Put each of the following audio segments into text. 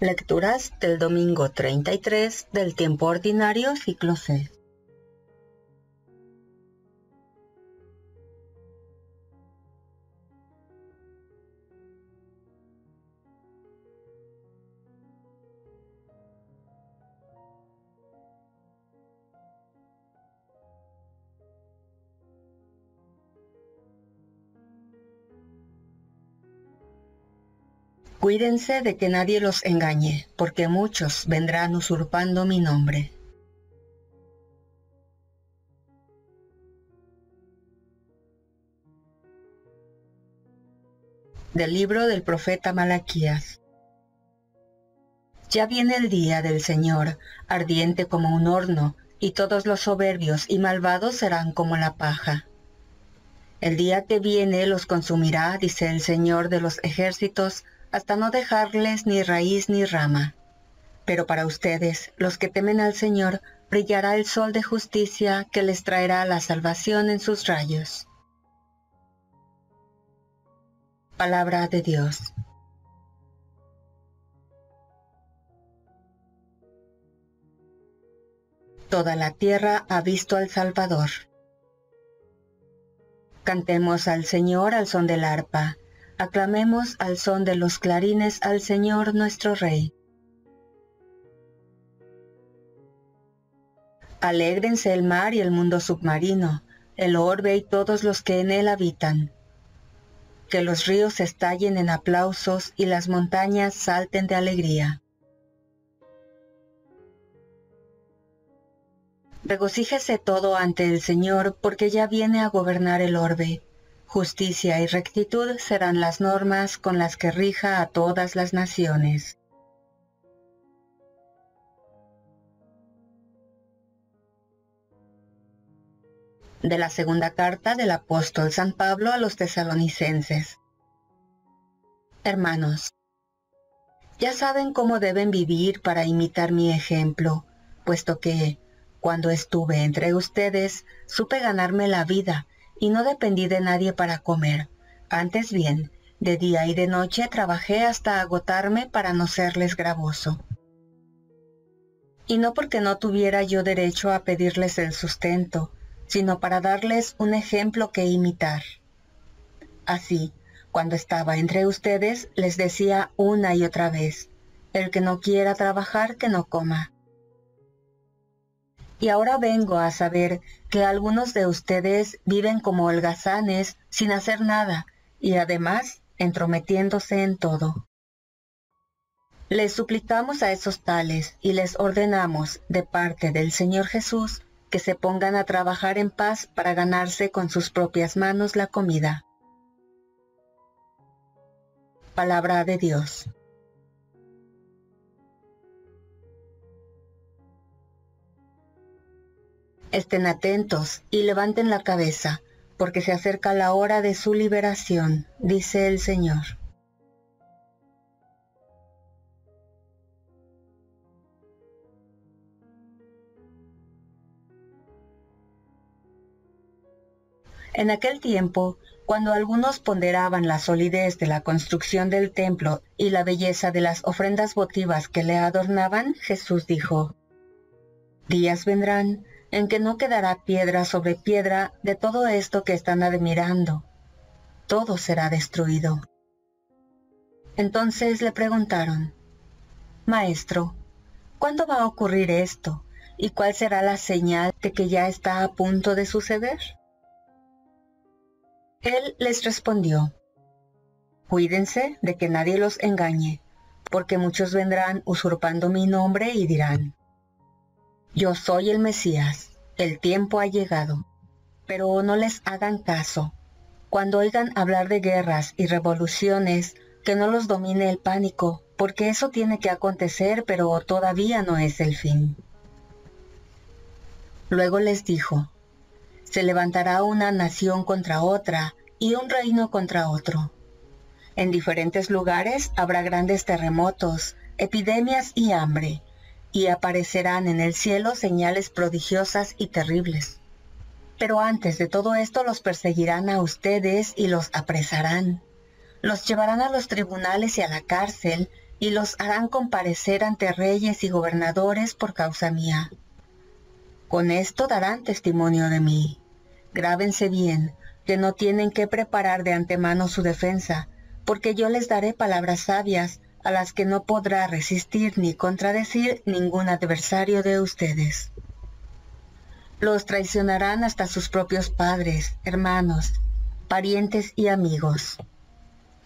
Lecturas del domingo 33 del tiempo ordinario ciclo C. Cuídense de que nadie los engañe, porque muchos vendrán usurpando mi nombre. Del libro del profeta Malaquías. Ya viene el día del Señor, ardiente como un horno, y todos los soberbios y malvados serán como la paja. El día que viene los consumirá, dice el Señor de los ejércitos, hasta no dejarles ni raíz ni rama. Pero para ustedes, los que temen al Señor, brillará el sol de justicia que les traerá la salvación en sus rayos. Palabra de Dios. Toda la tierra ha visto al Salvador. Cantemos al Señor al son del arpa aclamemos al son de los clarines al Señor nuestro Rey. Alégrense el mar y el mundo submarino, el orbe y todos los que en él habitan. Que los ríos estallen en aplausos y las montañas salten de alegría. Regocíjese todo ante el Señor, porque ya viene a gobernar el orbe Justicia y rectitud serán las normas con las que rija a todas las naciones. De la segunda carta del apóstol San Pablo a los tesalonicenses. Hermanos, ya saben cómo deben vivir para imitar mi ejemplo, puesto que, cuando estuve entre ustedes, supe ganarme la vida y no dependí de nadie para comer. Antes bien, de día y de noche trabajé hasta agotarme para no serles gravoso. Y no porque no tuviera yo derecho a pedirles el sustento, sino para darles un ejemplo que imitar. Así, cuando estaba entre ustedes, les decía una y otra vez, el que no quiera trabajar, que no coma y ahora vengo a saber que algunos de ustedes viven como holgazanes sin hacer nada y además entrometiéndose en todo. Les suplicamos a esos tales y les ordenamos de parte del Señor Jesús que se pongan a trabajar en paz para ganarse con sus propias manos la comida. Palabra de Dios. Estén atentos y levanten la cabeza, porque se acerca la hora de su liberación, dice el Señor. En aquel tiempo, cuando algunos ponderaban la solidez de la construcción del templo y la belleza de las ofrendas votivas que le adornaban, Jesús dijo, Días vendrán en que no quedará piedra sobre piedra de todo esto que están admirando. Todo será destruido. Entonces le preguntaron, Maestro, ¿cuándo va a ocurrir esto? ¿Y cuál será la señal de que ya está a punto de suceder? Él les respondió, Cuídense de que nadie los engañe, porque muchos vendrán usurpando mi nombre y dirán, yo soy el Mesías, el tiempo ha llegado. Pero no les hagan caso. Cuando oigan hablar de guerras y revoluciones, que no los domine el pánico, porque eso tiene que acontecer, pero todavía no es el fin. Luego les dijo, se levantará una nación contra otra y un reino contra otro. En diferentes lugares habrá grandes terremotos, epidemias y hambre y aparecerán en el cielo señales prodigiosas y terribles. Pero antes de todo esto los perseguirán a ustedes y los apresarán. Los llevarán a los tribunales y a la cárcel y los harán comparecer ante reyes y gobernadores por causa mía. Con esto darán testimonio de mí. Grábense bien que no tienen que preparar de antemano su defensa, porque yo les daré palabras sabias a las que no podrá resistir ni contradecir ningún adversario de ustedes. Los traicionarán hasta sus propios padres, hermanos, parientes y amigos.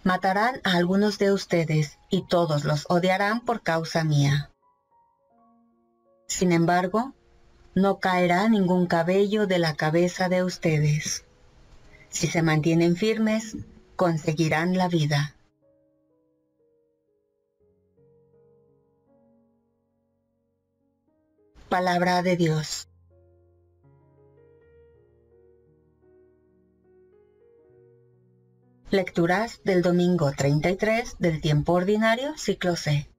Matarán a algunos de ustedes y todos los odiarán por causa mía. Sin embargo, no caerá ningún cabello de la cabeza de ustedes. Si se mantienen firmes, conseguirán la vida. Palabra de Dios. Lecturas del domingo 33 del tiempo ordinario, ciclo C.